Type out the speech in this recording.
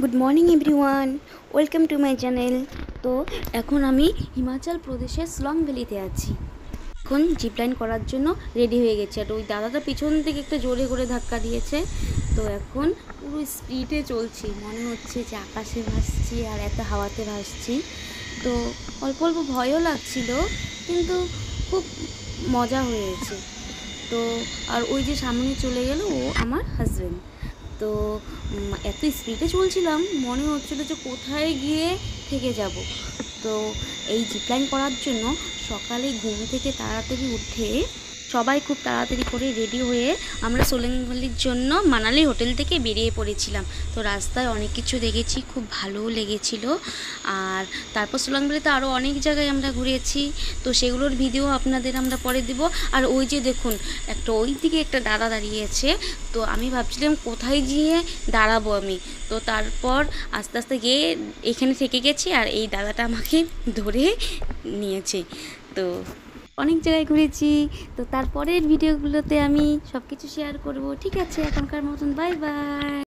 Good morning everyone welcome to my channel তো এখন আমি হিমাচল প্রদেশের স্লং ভ্যালিতে আছি। এখন জিপলাইন করার জন্য রেডি হয়ে গেছে। আর ওই দাদাটা পিছন থেকে একটা জোরে করে ধাক্কা দিয়েছে। তো এখন পুরো স্পিডে চলছি। মনে হচ্ছে যে আকাশে ভাসছি আর এত হাওয়াতে ভাসছি। তো অল্প অল্প ভয়ও লাগছিল, কিন্তু খুব মজা হয়েছে। তো আর ওই যে সামনে চলে গেল ও আমার হাজব্যান্ড তো এত স্পিডে চলছিলাম, মনে হচ্ছিল যে কোথায় গিয়ে থেকে যাব। তো এই জিপলাইন করার জন্য সকালে ঘুম থেকে তাড়াতাড়ি উঠে সবাই খুব তাড়াতাড়ি করে রেডি হয়ে আমরা সোলেংভ্যালির জন্য মানালি হোটেল থেকে বেরিয়ে পড়েছিলাম। তো রাস্তায় অনেক কিছু দেখেছি, খুব ভালোও লেগেছিল। আর তারপর সোলাংভ্যালিতে আরও অনেক জায়গায় আমরা ঘুরেছি। তো সেগুলোর ভিডিও আপনাদের আমরা পরে দেব। আর ওই যে দেখুন, একটা ওই দিকে একটা দাদা দাঁড়িয়েছে তো আমি ভাবছিলাম কোথায় গিয়ে দাঁড়াবো আমি? তো তারপর আস্তে আস্তে গিয়ে এখানে থেকে গেছি আর এই দাদাটা আমাকে ধরে নিয়েছে। তো অনেক জায়গায় ঘুরেছি। তো তারপরের ভিডিওগুলোতে আমি সব কিছু শেয়ার করব। ঠিক আছে, এখনকার মতন বাই বাই